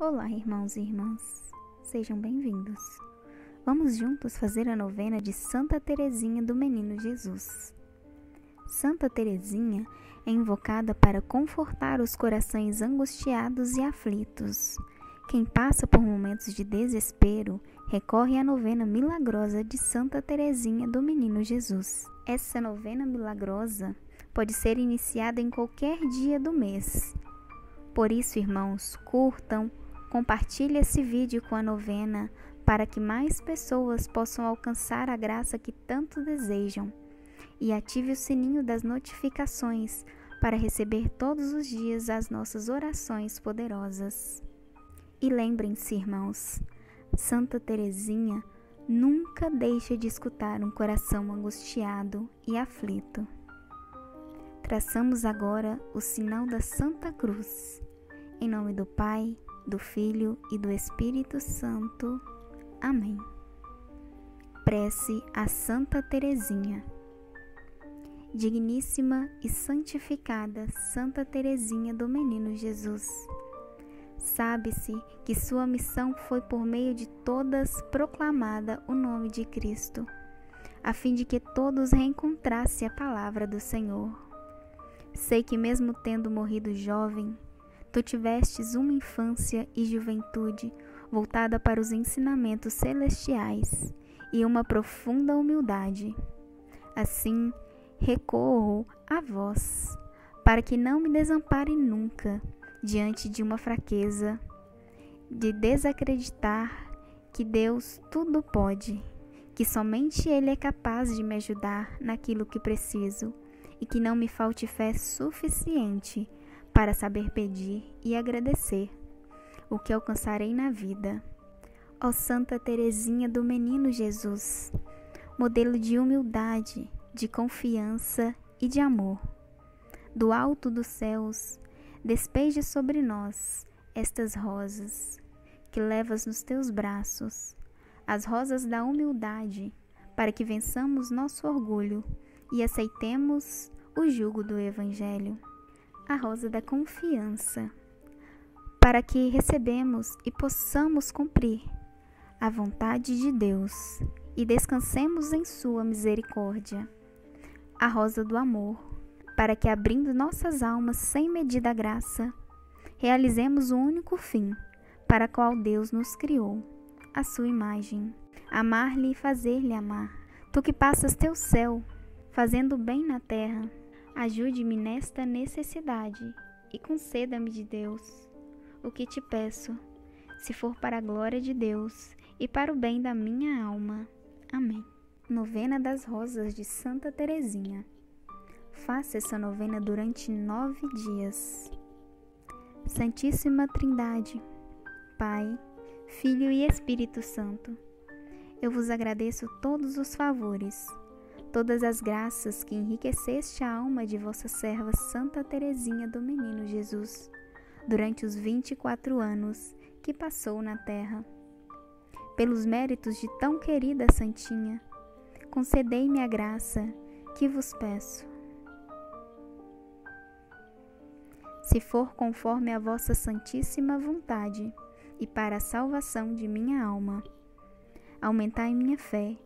Olá, irmãos e irmãs, sejam bem-vindos. Vamos juntos fazer a novena de Santa Teresinha do Menino Jesus. Santa Teresinha é invocada para confortar os corações angustiados e aflitos. Quem passa por momentos de desespero recorre à novena milagrosa de Santa Teresinha do Menino Jesus. Essa novena milagrosa pode ser iniciada em qualquer dia do mês. Por isso, irmãos, curtam, Compartilhe esse vídeo com a novena para que mais pessoas possam alcançar a graça que tanto desejam. E ative o sininho das notificações para receber todos os dias as nossas orações poderosas. E lembrem-se, irmãos, Santa Teresinha nunca deixa de escutar um coração angustiado e aflito. Traçamos agora o sinal da Santa Cruz. Em nome do Pai, do Filho e do Espírito Santo. Amém. Prece a Santa Teresinha. Digníssima e santificada Santa Teresinha do Menino Jesus. Sabe-se que sua missão foi por meio de todas proclamada o nome de Cristo, a fim de que todos reencontrassem a palavra do Senhor. Sei que mesmo tendo morrido jovem, Tu tivestes uma infância e juventude voltada para os ensinamentos celestiais e uma profunda humildade. Assim, recorro a vós, para que não me desampare nunca diante de uma fraqueza, de desacreditar que Deus tudo pode, que somente Ele é capaz de me ajudar naquilo que preciso e que não me falte fé suficiente para saber pedir e agradecer o que alcançarei na vida. Ó Santa Teresinha do Menino Jesus, modelo de humildade, de confiança e de amor. Do alto dos céus, despeje sobre nós estas rosas que levas nos teus braços, as rosas da humildade, para que vençamos nosso orgulho e aceitemos o jugo do Evangelho a rosa da confiança, para que recebemos e possamos cumprir a vontade de Deus e descansemos em Sua misericórdia. A rosa do amor, para que abrindo nossas almas sem medida graça, realizemos o único fim para qual Deus nos criou, a sua imagem, amar-lhe e fazer-lhe amar. Tu que passas teu céu, fazendo bem na terra, Ajude-me nesta necessidade e conceda-me de Deus o que te peço, se for para a glória de Deus e para o bem da minha alma. Amém. Novena das Rosas de Santa Teresinha. Faça essa novena durante nove dias. Santíssima Trindade, Pai, Filho e Espírito Santo, eu vos agradeço todos os favores todas as graças que enriqueceste a alma de vossa serva Santa Teresinha do Menino Jesus durante os vinte e quatro anos que passou na terra. Pelos méritos de tão querida Santinha, concedei-me a graça que vos peço. Se for conforme a vossa santíssima vontade e para a salvação de minha alma, aumentai minha fé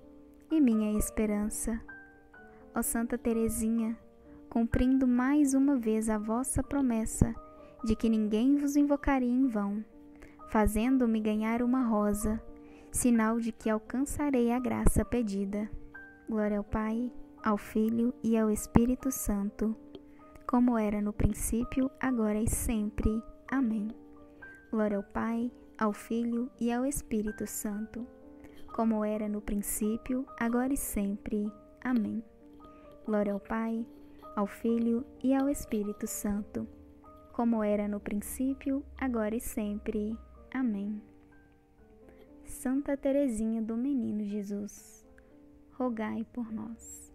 e minha esperança ó Santa Teresinha, cumprindo mais uma vez a vossa promessa de que ninguém vos invocaria em vão, fazendo-me ganhar uma rosa, sinal de que alcançarei a graça pedida. Glória ao Pai, ao Filho e ao Espírito Santo, como era no princípio, agora e sempre. Amém. Glória ao Pai, ao Filho e ao Espírito Santo, como era no princípio, agora e sempre. Amém. Glória ao Pai, ao Filho e ao Espírito Santo, como era no princípio, agora e sempre. Amém. Santa Teresinha do Menino Jesus, rogai por nós.